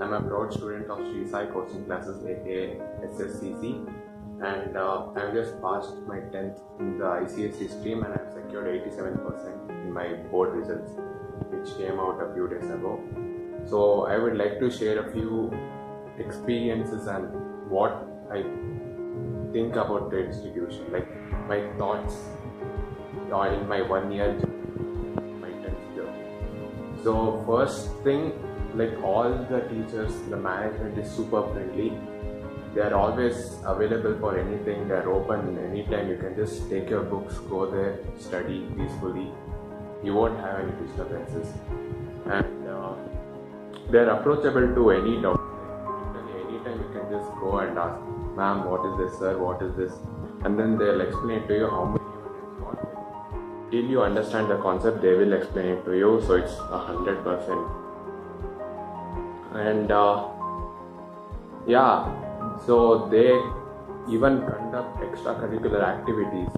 I'm a proud student of Sri Sai Coaching Classes aka SSCC and uh, I've just passed my 10th in the ICSE stream and I've secured 87% in my board results which came out a few days ago. So I would like to share a few experiences and what I think about the institution, like my thoughts in my one year my 10th year. So first thing, like all the teachers, the management is super friendly. They are always available for anything. They are open anytime. You can just take your books, go there, study peacefully. You won't have any disturbances, and uh, they are approachable to any doubt. Anytime you can just go and ask, "Ma'am, what is this, sir? What is this?" And then they'll explain to you how many units, what till you understand the concept they will explain it to you so it's a hundred percent and uh, yeah so they even conduct extracurricular activities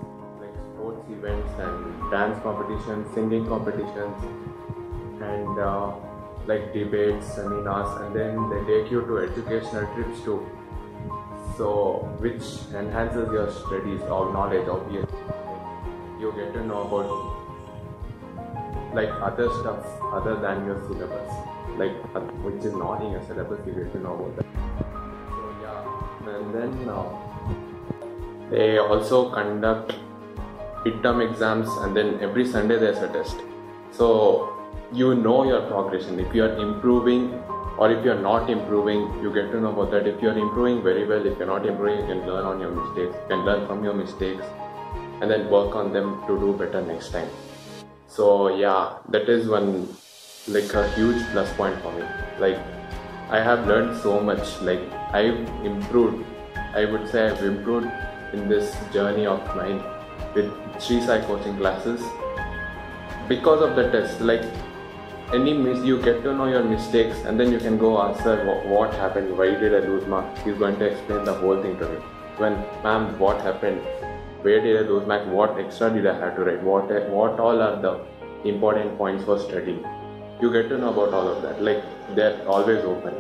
like sports events and dance competitions singing competitions and uh, like debates seminars and then they take you to educational trips too. So which enhances your studies or knowledge obviously. You get to know about like other stuff other than your syllabus like uh, which is not in your syllabus you get to know about that. So yeah. And then uh, they also conduct midterm exams and then every sunday there's a test. So you know your progression. If you are improving or if you're not improving you get to know about that. If you're improving very well if you're not improving you can learn on your mistakes you can learn from your mistakes and then work on them to do better next time so yeah that is one like a huge plus point for me. Like i have learned so much. Like i've improved. I would say i've improved in this journey of mine with Sri Sai coaching classes. Because of the test like any miss you get to know your mistakes and then you can go sir what, what happened why did i lose marks? He's going to explain the whole thing to me. When ma'am what happened where did i lose marks what extra did i have to write? What what all are the important points for studying? You get to know about all of that. Like they're always open.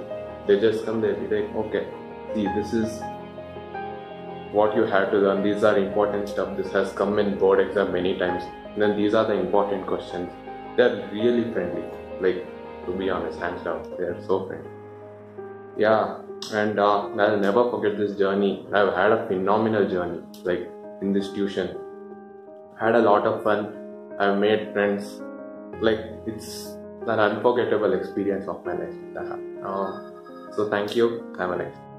They just come they be like okay see this is what you have to learn. These are important stuff. This has come in board exam many times. And then these are the important questions. They're really friendly. Like to be honest hands down they're so friendly. Yeah and uh, i'll never forget this journey. I've had a phenomenal journey. Like in this tuition. Had a lot of fun. I've made friends. Like it's an unforgettable experience of my life. Uh, so thank you. Have a nice